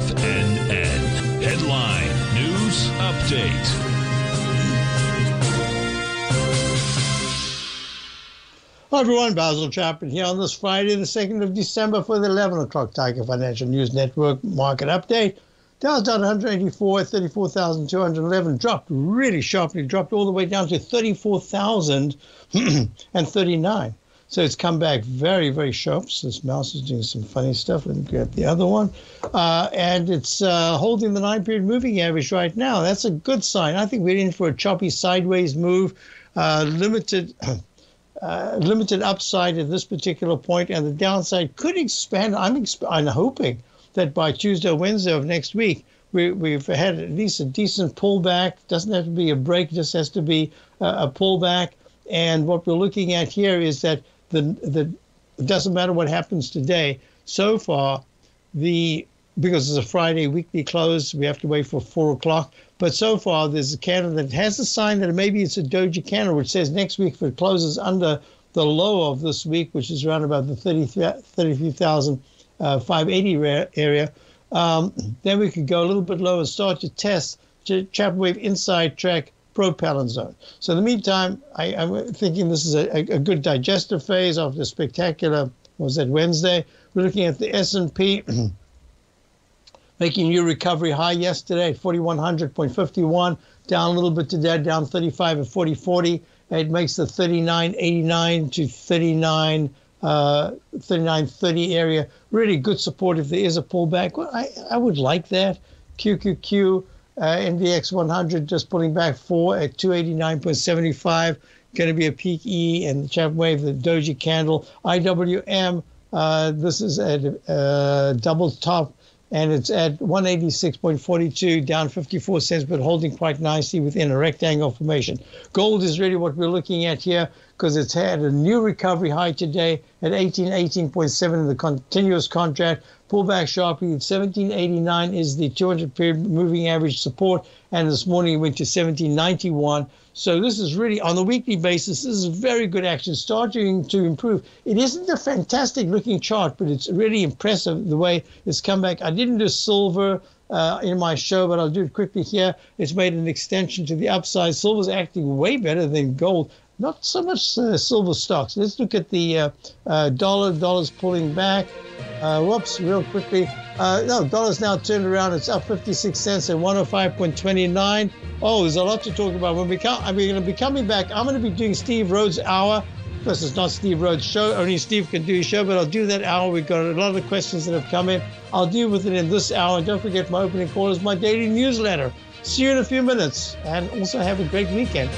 FNN. Headline News Update. Hello everyone, Basil Chapman here on this Friday, the 2nd of December for the 11 o'clock Tiger Financial News Network market update. Dow's down 184, 34,211, dropped really sharply, dropped all the way down to 34,039. So it's come back very, very sharp. So this mouse is doing some funny stuff. Let me grab the other one. Uh, and it's uh, holding the nine period moving average right now. That's a good sign. I think we're in for a choppy sideways move, uh, limited. uh, limited upside at this particular point, and the downside could expand. I'm, exp- I'm hoping that by Tuesday or Wednesday of next week, we, we've had at least a decent pullback. Doesn't have to be a break, just has to be a pullback. And what we're looking at here is that the the it doesn't matter what happens today. So far, the because it's a Friday weekly close, we have to wait for four o'clock. But so far, there's a candle that has a sign that maybe it's a doji candle, which says next week if it closes under the low of this week, which is around about the 33,580 uh, area, um, then we could go a little bit lower and start to test Chapman Wave inside track propellant zone. So in the meantime, I, am thinking this is a, a, good digestive phase of the spectacular, was that Wednesday? We're looking at the S&P making new recovery high yesterday at 4100.51, down a little bit today, down 35 at 4040. It makes the 39.89 to 39. Uh, 39.30 area really good support if there is a pullback. Well, I, I would like that. QQQ, uh, NDX 100 just pulling back four at 289.75. Going to be a peak E and the Chapman Wave, the Doji candle. IWM, uh, this is at uh, double top and it's at 186.42, down 54 cents, but holding quite nicely within a rectangle formation. Gold is really what we're looking at here because it's had a new recovery high today at 18, 18.7 in the continuous contract. Pull back sharply. 1789 is the 200 period moving average support, and this morning it went to 1791. So this is really on the weekly basis. This is very good action, starting to improve. It isn't a fantastic looking chart, but it's really impressive the way it's come back. I didn't do silver. Uh, in my show, but I'll do it quickly here. It's made an extension to the upside. Silver's acting way better than gold not so much uh, silver stocks. Let's look at the uh, uh, dollar. Dollar's pulling back. Uh, whoops, real quickly. Uh, no, dollar's now turned around. It's up 56 cents at 105.29. Oh, there's a lot to talk about. When we come, I'm going to be coming back. I'm going to be doing Steve Rhodes' hour. Plus, it's not Steve Rhodes' show. Only Steve can do his show, but I'll do that hour. We've got a lot of questions that have come in. I'll deal with it in this hour. And don't forget, my opening call is my daily newsletter. See you in a few minutes, and also have a great weekend.